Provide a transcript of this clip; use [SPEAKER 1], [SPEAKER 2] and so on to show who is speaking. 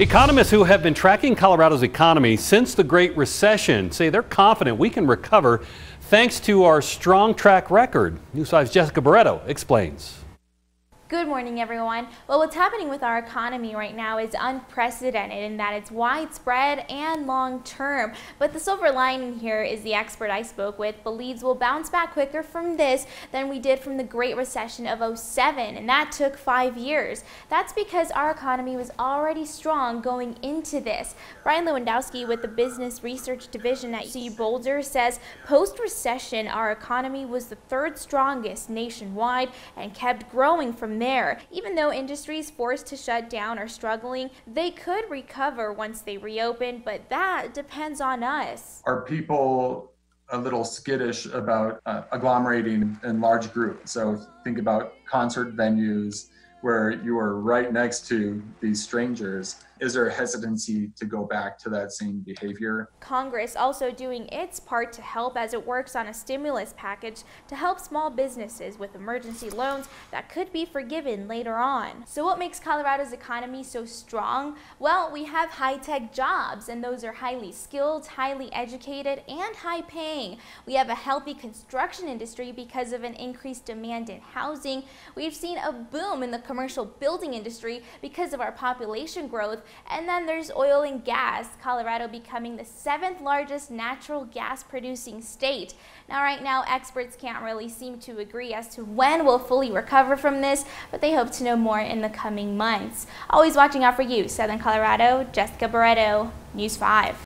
[SPEAKER 1] Economists who have been tracking Colorado's economy since the Great Recession say they're confident we can recover thanks to our strong track record. News 5's Jessica Barreto explains.
[SPEAKER 2] Good morning, everyone. Well, what's happening with our economy right now is unprecedented in that it's widespread and long term. But the silver lining here is the expert I spoke with believes we'll bounce back quicker from this than we did from the Great Recession of 07, and that took five years. That's because our economy was already strong going into this. Brian Lewandowski with the Business Research Division at CU Boulder says post-recession, our economy was the third strongest nationwide and kept growing from there. Even though industries forced to shut down are struggling, they could recover once they reopen, but that depends on us.
[SPEAKER 3] Are people a little skittish about uh, agglomerating in large groups? So think about concert venues where you are right next to these strangers is there a hesitancy to go back to that same behavior?
[SPEAKER 2] Congress also doing its part to help as it works on a stimulus package to help small businesses with emergency loans that could be forgiven later on. So what makes Colorado's economy so strong? Well, we have high-tech jobs and those are highly skilled, highly educated, and high paying. We have a healthy construction industry because of an increased demand in housing. We've seen a boom in the commercial building industry because of our population growth and then there's oil and gas, Colorado becoming the seventh largest natural gas producing state. Now, right now, experts can't really seem to agree as to when we'll fully recover from this, but they hope to know more in the coming months. Always watching out for you, Southern Colorado, Jessica Barreto, News 5.